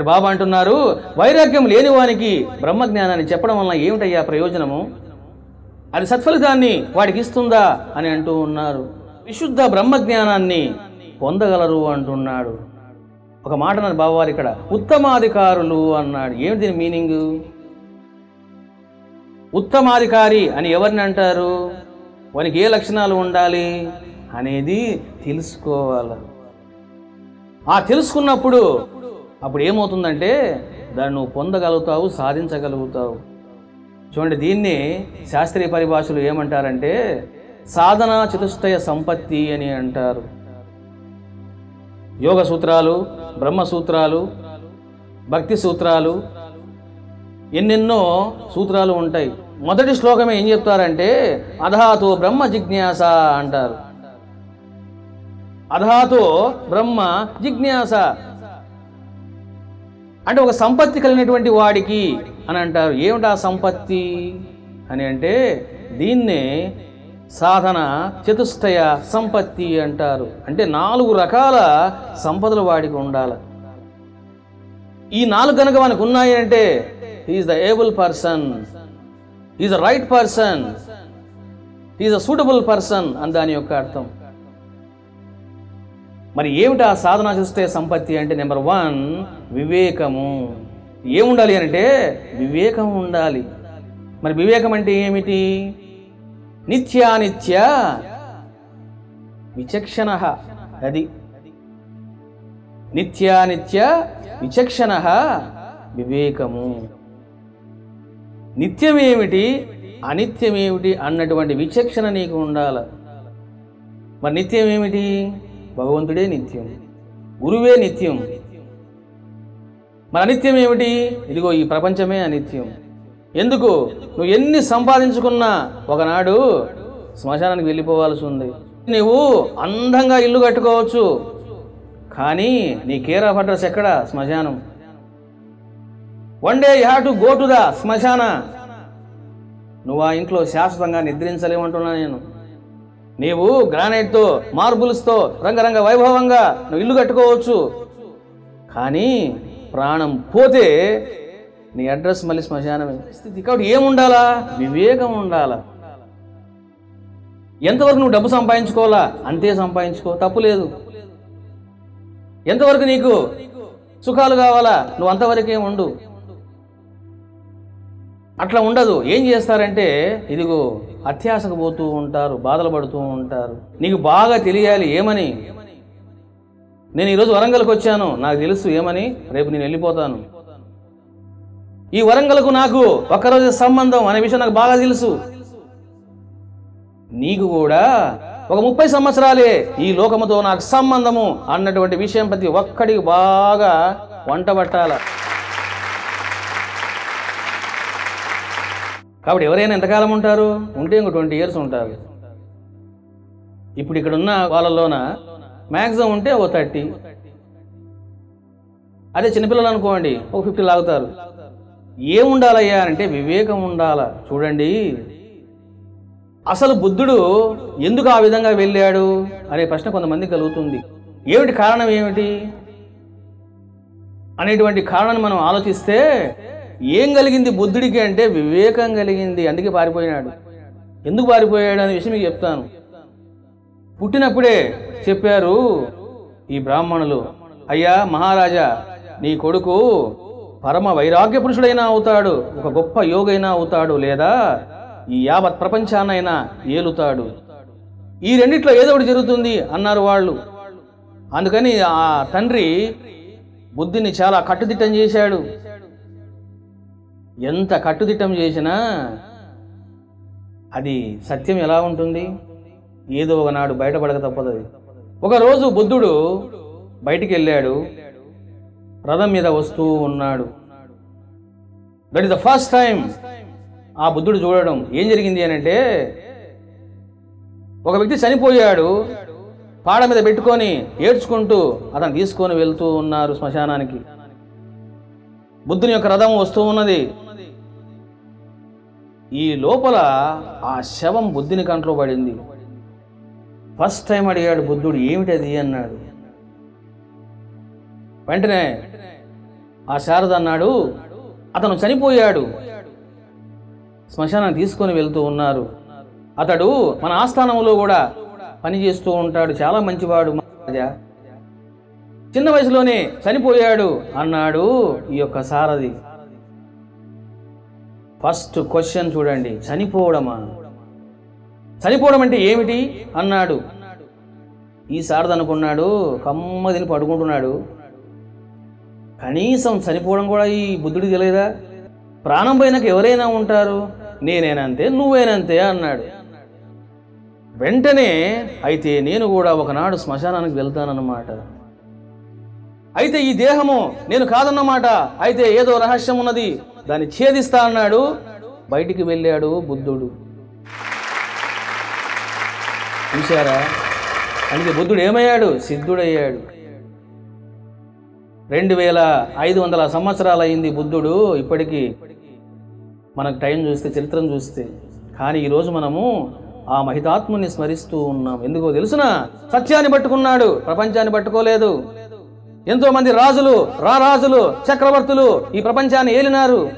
మరి బాబా అంటున్నారు వైరాగ్యం లేని వానికి బ్రహ్మజ్ఞానాన్ని చెప్పడం వలన ఏమిటయ్యా ప్రయోజనము? అది సత్ఫలితాన్ని వాడికి ఇస్తుందా? అని అంటూ ఉన్నారు. విశుద్ధ బ్రహ్మజ్ఞానాన్ని పొందగలరు అంటున్నాడు. ఒక మాట అన్నారు బాబావారు ఇక్కడ. ఉత్తమాధికారులు అన్నాడు. ఏమిటి దీని మీనింగ్? ఉత్తమాధికారి అని ఎవరిని అంటారు? వానికి ఏ లక్షణాలు ఉండాలి అనేది తెలుసుకోవాలి. ఆ తెలుసుకున్నప్పుడు అప్పుడు ఏమవుతుందంటే దాన్ని నువ్వు పొందగలుగుతావు సాధించగలుగుతావు. చూడండి దీన్ని శాస్త్రీయ పరిభాషలు ఏమంటారంటే సాధన చతుష్టయ సంపత్తి అని అంటారు. యోగ సూత్రాలు బ్రహ్మ సూత్రాలు భక్తి సూత్రాలు ఎన్నెన్నో సూత్రాలు ఉంటాయి. మొదటి శ్లోకమే ఏం చెప్తారంటే అధాతో బ్రహ్మ జిజ్ఞాస అంటారు. అధాతో బ్రహ్మ జిజ్ఞాస అంటే ఒక సంపత్తి కలిగినటువంటి వాడికి అని అంటారు. ఏమిటి ఆ సంపత్తి? అని అంటే దీన్నే సాధన చతుష్టయ సంపత్తి అంటారు. అంటే నాలుగు రకాల సంపదలు వాడికి ఉండాలి. ఈ నాలుగు కనుక మనకు ఉన్నాయి అంటే is the able person is the right person is a suitable person అని దాని యొక్క అర్థం. మరి ఏమిటి ఆ సాధన చూస్తే సంపత్తి అంటే? నెంబర్ వన్ వివేకము. ఏముండాలి అంటే వివేకం ఉండాలి. మరి వివేకం అంటే ఏమిటి? నిత్యానిత్య విచక్షణ అది. నిత్యానిత్య విచక్షణ వివేకము. నిత్యమేమిటి అనిత్యమేమిటి అన్నటువంటి విచక్షణ నీకు ఉండాల. మరి నిత్యం ఏమిటి? భగవంతుడే నిత్యం గురువే నిత్యం. మరి అనిత్యం ఏమిటి? ఇదిగో ఈ ప్రపంచమే అనిత్యం. ఎందుకు? నువ్వు ఎన్ని సంపాదించుకున్నా ఒకనాడు శ్మశానానికి వెళ్ళిపోవాల్సి ఉంది. నువ్వు అందంగా ఇల్లు కట్టుకోవచ్చు. కానీ నీ కేర్ ఆఫ్ అడ్రస్ ఎక్కడ? శ్మశానం. One day you have to go to the శ్మశాన. నువ్వు ఆ ఇంట్లో శాశ్వతంగా నిద్రించలేమంటున్నా నేను. నీవు గ్రానైట్తో మార్బుల్స్తో రంగరంగ వైభవంగా నువ్వు ఇల్లు కట్టుకోవచ్చు. కానీ ప్రాణం పోతే నీ అడ్రస్ మళ్ళీ శ్మశానమే. స్థితి కాబట్టి ఏముండాలా? వివేకం ఉండాలా? ఎంతవరకు నువ్వు డబ్బు సంపాదించుకోవాలా? అంతే సంపాదించుకో తప్పు లేదు. ఎంతవరకు నీకు సుఖాలు కావాలా? నువ్వు అంతవరకే ఉండు. అట్లా ఉండదు. ఏం చేస్తారంటే ఇదిగో అత్యాసకు పోతూ ఉంటారు బాధలు పడుతూ ఉంటారు. నీకు బాగా తెలియాలి ఏమని? నేను ఈరోజు వరంగల్కి వచ్చాను నాకు తెలుసు ఏమని? రేపు నేను వెళ్ళిపోతాను. ఈ వరంగల్కు నాకు ఒక్కరోజు సంబంధం అనే విషయం నాకు బాగా తెలుసు. నీకు కూడా ఒక ముప్పై సంవత్సరాలే ఈ లోకముతో నాకు సంబంధము అన్నటువంటి విషయం ప్రతి ఒక్కడికి బాగా వంట పట్టాల. కాబట్టి ఎవరైనా ఎంతకాలం ఉంటారు? ఉంటే ఇంకో ట్వంటీ ఇయర్స్ ఉంటారు. ఇప్పుడు ఇక్కడ ఉన్న వాళ్ళలోన మ్యాక్సిమం ఉంటే ఓ థర్టీ. అదే చిన్నపిల్లలు అనుకోండి ఒక ఫిఫ్టీ లాగుతారు. ఏముండాలయ్యా అంటే వివేకం ఉండాల. చూడండి. అసలు బుద్ధుడు ఎందుకు ఆ విధంగా వెళ్ళాడు? అనే ప్రశ్న కొంతమంది కలుగుతుంది. ఏమిటి కారణం ఏమిటి? అనేటువంటి కారణాన్ని మనం ఆలోచిస్తే ఏం కలిగింది బుద్ధుడికి అంటే వివేకం కలిగింది అందుకే పారిపోయినాడు. ఎందుకు పారిపోయాడు అనే విషయం మీకు చెప్తాను. పుట్టినప్పుడే చెప్పారు ఈ బ్రాహ్మణులు అయ్యా మహారాజా నీ కొడుకు పరమ వైరాగ్య పురుషుడైనా అవుతాడు ఒక గొప్ప యోగైనా అవుతాడు లేదా ఈ యావత్ ప్రపంచాన్నైనా ఏలుతాడు. ఈ రెండిట్లో ఏదో ఒకటి జరుగుతుంది అన్నారు వాళ్ళు. అందుకని ఆ తండ్రి బుద్ధిని చాలా కట్టుదిట్టం చేశాడు. ఎంత కట్టుదిట్టం చేసినా అది సత్యం ఎలా ఉంటుంది? ఏదో ఒకనాడు బయటపడక తప్పదు. అది ఒకరోజు బుద్ధుడు బయటికి వెళ్ళాడు రథం మీద వస్తూ ఉన్నాడు. That is the first time ఆ బుద్ధుడు చూడడం. ఏం జరిగింది అని అంటే ఒక వ్యక్తి చనిపోయాడు. పాడ మీద పెట్టుకొని ఏడ్చుకుంటూ అతను తీసుకొని వెళ్తూ ఉన్నారు శ్మశానానికి. బుద్ధుని యొక్క రథం వస్తూ ఉన్నది. ఈ లోపల ఆ శవం బుద్ధిని కంట్లో పడింది. ఫస్ట్ టైం అడిగాడు బుద్ధుడు ఏమిటది? అన్నాడు. వెంటనే ఆ శారద అన్నాడు అతను చనిపోయాడు. శ్మశానం తీసుకొని వెళ్తూ ఉన్నారు. అతడు మన ఆస్థానంలో కూడా పని చేస్తూ ఉంటాడు చాలా మంచివాడు రాజా. చిన్న వయసులోనే చనిపోయాడు అన్నాడు ఈ యొక్క సారథి ఫస్ట్ క్వశ్చన్ చూడండి. చనిపోవడమా? చనిపోవడం అంటే ఏమిటి? అన్నాడు. ఈ సారథి అనుకున్నాడు కమ్మ తిని పడుకుంటున్నాడు. కనీసం చనిపోవడం కూడా ఈ బుద్ధుడికి తెలియదా? ప్రాణం పోయినాక ఎవరైనా ఉంటారు? నేనేనంతే నువ్వేనంతే అన్నాడు. వెంటనే అయితే నేను కూడా ఒకనాడు శ్మశానానికి వెళ్తానన్నమాట. అయితే ఈ దేహము నేను కాదన్నమాట అయితే ఏదో రహస్యం ఉన్నది దాన్ని ఛేదిస్తా అన్నాడు బయటికి వెళ్ళాడు బుద్ధుడు. చూశారా? అందుకే బుద్ధుడు ఏమయ్యాడు? సిద్ధుడయ్యాడు. రెండు వేల ఐదు వందల సంవత్సరాలు అయింది బుద్ధుడు. ఇప్పటికీ మనకు టైం చూస్తే చరిత్రను చూస్తే. కానీ ఈరోజు మనము ఆ మహితాత్ముని స్మరిస్తూ ఉన్నాం. ఎందుకో తెలుసునా? సత్యాన్ని పట్టుకున్నాడు. ప్రపంచాన్ని పట్టుకోలేదు. ఎంతో మంది రాజులు రారాజులు చక్రవర్తులు ఈ ప్రపంచాన్ని ఏలినారు.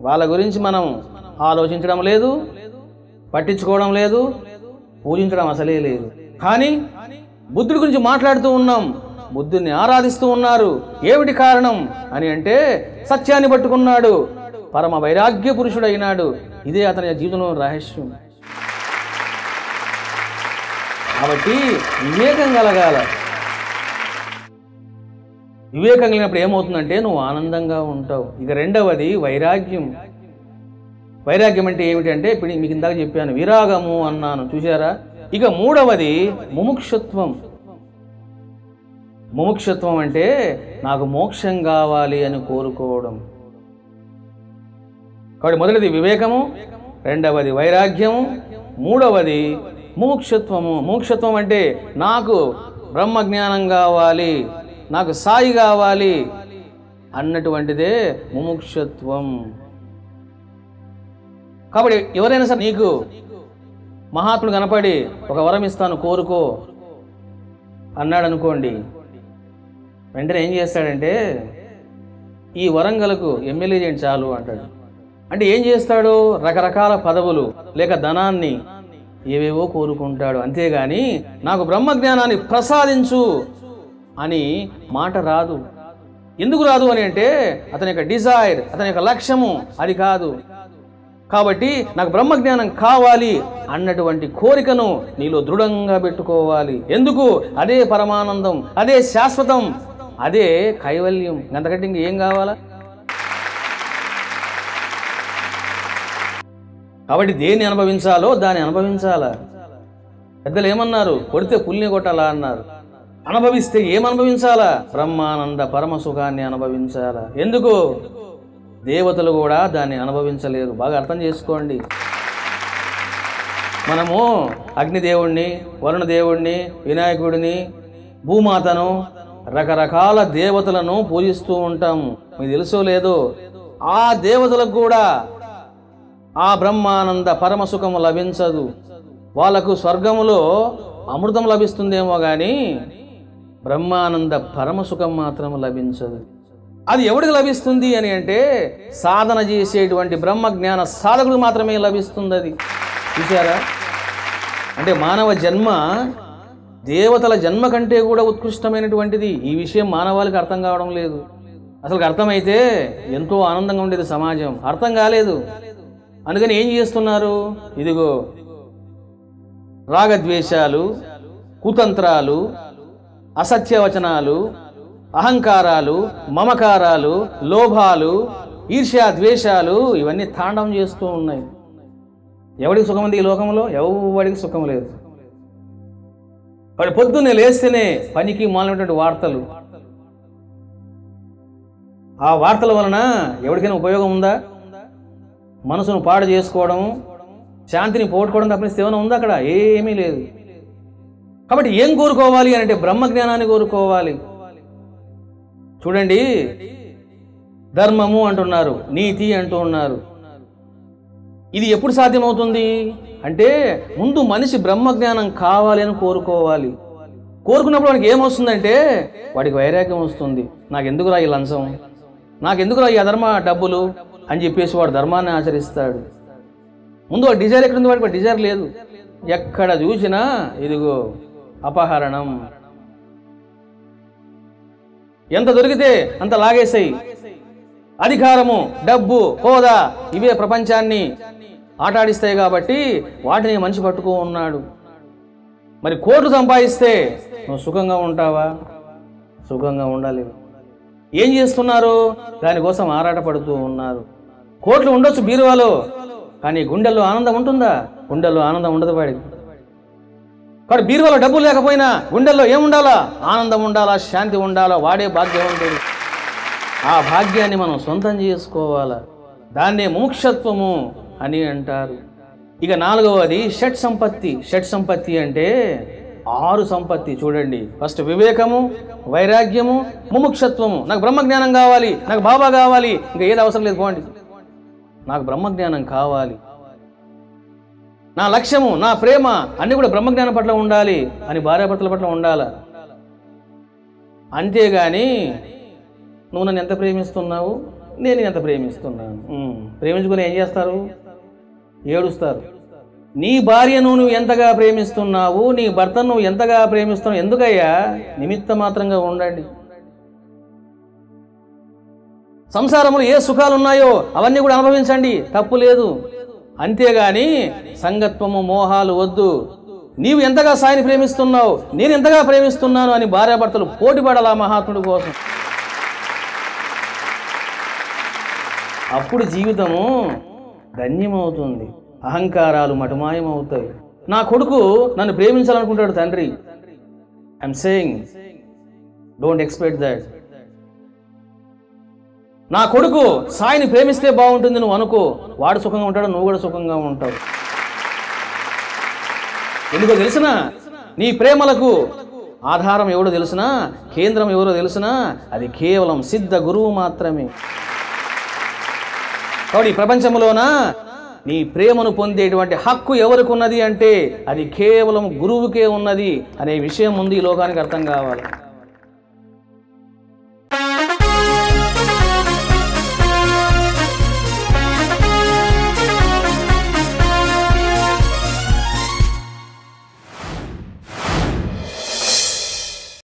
వాళ్ళ గురించి మనం ఆలోచించడం లేదు పట్టించుకోవడం లేదు పూజించడం అసలే లేదు. కానీ బుద్ధుడి గురించి మాట్లాడుతూ ఉన్నాం బుద్ధుడిని ఆరాధిస్తూ ఉన్నారు. ఏమిటి కారణం అని అంటే సత్యాన్ని పట్టుకున్నాడు పరమ వైరాగ్య పురుషుడైనాడు. ఇదే అతని జీవితంలో రహస్యం. కాబట్టి వివేకం కలగాల. వివేకం కలిగినప్పుడు ఏమవుతుందంటే నువ్వు ఆనందంగా ఉంటావు. ఇక రెండవది వైరాగ్యం. వైరాగ్యం అంటే ఏమిటంటే ఇప్పుడు మీకు ఇందాక చెప్పాను విరాగము అన్నాను చూసారా ఇక మూడవది ముముక్షత్వం. ముముక్షత్వం అంటే నాకు మోక్షం కావాలి అని కోరుకోవడం. కాబట్టి మొదటిది వివేకము రెండవది వైరాగ్యము మూడవది మోక్షత్వము మోక్షత్వం అంటే నాకు బ్రహ్మ జ్ఞానం కావాలి. నాకు సాయి కావాలి అన్నటువంటిదే ముముక్షత్వం. కాబట్టి ఎవరైనా సరే నీకు మహాత్ముడు కనపడి ఒక వరం ఇస్తాను కోరుకో అన్నాడు అనుకోండి. వెంటనే ఏం చేస్తాడంటే ఈ వరంగలకు ఎమ్మెల్యే చేయండి చాలు అంటాడు. అంటే ఏం చేస్తాడు? రకరకాల పదవులు లేక ధనాన్ని ఏవేవో కోరుకుంటాడు. అంతేగాని నాకు బ్రహ్మజ్ఞానాన్ని ప్రసాదించు అని మాట రాదు. ఎందుకు రాదు అని అంటే అతని యొక్క డిజైర్ అతని యొక్క లక్ష్యము అది కాదు. కాబట్టి నాకు బ్రహ్మజ్ఞానం కావాలి అన్నటువంటి కోరికను నీలో దృఢంగా పెట్టుకోవాలి. ఎందుకు? అదే పరమానందం అదే శాశ్వతం అదే కైవల్యం. అంతకంటే ఇంక ఏం కావాలా? కాబట్టి దేన్ని అనుభవించాలో దాన్ని అనుభవించాలా? పెద్దలు ఏమన్నారు? కొడితే పుల్లిని కొట్టాలా అన్నారు. అనుభవిస్తే ఏం అనుభవించాలా బ్రహ్మానంద పరమ సుఖాన్ని అనుభవించాలా? ఎందుకు? దేవతలు కూడా దాన్ని అనుభవించలేరు. బాగా అర్థం చేసుకోండి. మనము అగ్నిదేవుణ్ణి వరుణదేవుణ్ణి వినాయకుడిని భూమాతను రకరకాల దేవతలను పూజిస్తూ ఉంటాము మీకు తెలుసో లేదో? ఆ దేవతలకు కూడా ఆ బ్రహ్మానంద పరమసుఖము లభించదు. వాళ్ళకు స్వర్గములో అమృతం లభిస్తుందేమో కానీ బ్రహ్మానంద పరమసుఖం మాత్రం లభించదు. అది ఎవడికి లభిస్తుంది అని అంటే సాధన చేసేటువంటి బ్రహ్మ జ్ఞాన సాధకుడికి మాత్రమే లభిస్తుంది అది చూసారా అంటే మానవ జన్మ దేవతల జన్మ కంటే కూడా ఉత్కృష్టమైనటువంటిది. ఈ విషయం మానవాళికి అర్థం కావడం లేదు. అసలు అర్థమైతే ఎంతో ఆనందంగా ఉండేది సమాజం. అర్థం కాలేదు. అందుకని ఏం చేస్తున్నారు? ఇదిగో రాగద్వేషాలు కుతంత్రాలు అసత్యవచనాలు అహంకారాలు మమకారాలు లోభాలు ఈర్ష్యా ద్వేషాలు ఇవన్నీ తాండవం చేస్తూ ఉన్నాయి. ఎవడికి సుఖం ఉంది ఈ లోకంలో? ఎవడికి సుఖం లేదు. వాడు పొద్దున్నే లేస్తేనే పనికి మాలినటువంటి వార్తలు. ఆ వార్తల వలన ఎవరికైనా ఉపయోగం ఉందా? మనసును పాడు చేసుకోవడం శాంతిని పోగొట్టుకోవడం తప్పని ఏమైనా ఉందా అక్కడ? ఏమీ లేదు. కాబట్టి ఏం కోరుకోవాలి అని అంటే బ్రహ్మజ్ఞానాన్ని కోరుకోవాలి. చూడండి. ధర్మము అంటున్నారు నీతి అంటూ ఉన్నారు. ఇది ఎప్పుడు సాధ్యమవుతుంది? అంటే ముందు మనిషి బ్రహ్మజ్ఞానం కావాలి అని కోరుకోవాలి. కోరుకున్నప్పుడు వాడికి ఏమొస్తుందంటే వాడికి వైరాగ్యం వస్తుంది. నాకు ఎందుకురా ఈ లంచం? నాకు ఎందుకురా ఈ అధర్మ డబ్బులు? అని చెప్పేసి వాడు ధర్మాన్ని ఆచరిస్తాడు. ముందు వాడు డిజైర్ ఎక్కడ ఉంది వాడికి డిజైర్ లేదు. ఎక్కడ చూసినా ఇదిగో అపహరణం. ఎంత దొరికితే అంత లాగేసాయి. అధికారము డబ్బు హోదా ఇవే ప్రపంచాన్ని ఆటాడిస్తాయి కాబట్టి వాటిని మనిషి పట్టుకో ఉన్నాడు. మరి కోట్లు సంపాదిస్తే నువ్వు సుఖంగా ఉంటావా? సుఖంగా ఉండాలి ఏం చేస్తున్నారు? దానికోసం ఆరాటపడుతూ ఉన్నారు. కోట్లు ఉండొచ్చు బీరువాలో కానీ గుండెల్లో ఆనందం ఉంటుందా? గుండెల్లో ఆనందం ఉండదు వాడికి. కాబట్టి బీరువాలో డబ్బు లేకపోయినా గుండెల్లో ఏముండాలా? ఆనందం ఉండాలా? శాంతి ఉండాలా? వాడే భాగ్యం భాగ్యవంతుడు ఆ భాగ్యాన్ని మనం సొంతం చేసుకోవాలా? దాన్నే మోక్షత్వము అని అంటారు. ఇక నాలుగవది షట్ సంపత్తి. షట్ సంపత్తి అంటే ఆరు సంపత్తి. చూడండి. ఫస్ట్ వివేకము వైరాగ్యము ముముక్షత్వము. నాకు బ్రహ్మజ్ఞానం కావాలి నాకు బాబా కావాలి. ఇంకా ఏది అవసరం లేదు పోండి. నాకు బ్రహ్మజ్ఞానం కావాలి. నా లక్ష్యము నా ప్రేమ అన్నీ కూడా బ్రహ్మజ్ఞానం పట్ల ఉండాలి అని భార్యాభర్తల పట్ల ఉండాల. అంతేగాని నువ్వు నన్ను ఎంత ప్రేమిస్తున్నావు? నేను ఎంత ప్రేమిస్తున్నాను? ప్రేమించుకుని ఏం చేస్తారు? ఏడుస్తారు. నీ భార్యను నువ్వు ఎంతగా ప్రేమిస్తున్నావు? నీ భర్తను నువ్వు ఎంతగా ప్రేమిస్తున్నావు? ఎందుకయ్యా? నిమిత్త మాత్రంగా ఉండండి. సంసారంలో ఏ సుఖాలు ఉన్నాయో అవన్నీ కూడా అనుభవించండి. తప్పు లేదు. అంతేగాని సంగత్వము మోహాలు వద్దు. నీవు ఎంతగా సాయిని ప్రేమిస్తున్నావు నేను ఎంతగా ప్రేమిస్తున్నాను అని భార్యాభర్తలు పోటీపడాల మహాత్ముడి కోసం? అప్పుడు జీవితము ధన్యమవుతుంది. అహంకారాలు మటుమాయమవుతాయి. నా కొడుకు నన్ను ప్రేమించాలనుకుంటాడు తండ్రి. I'm saying don't expect that నా కొడుకు సాయిని ప్రేమిస్తే బాగుంటుంది నువ్వు అనుకో. వాడు సుఖంగా ఉంటాడు నువ్వు కూడా సుఖంగా ఉంటావు. ఎందుకో తెలిసిన నీ ప్రేమలకు ఆధారం ఎవడో తెలిసినా కేంద్రం ఎవరో తెలిసినా అది కేవలం సిద్ధ గురువు మాత్రమే. కాబట్టి ఈ ప్రపంచంలోన నీ ప్రేమను పొందేటువంటి హక్కు ఎవరికి ఉన్నది అంటే అది కేవలం గురువుకే ఉన్నది అనే విషయం ముందు ఈ లోకానికి అర్థం కావాలి.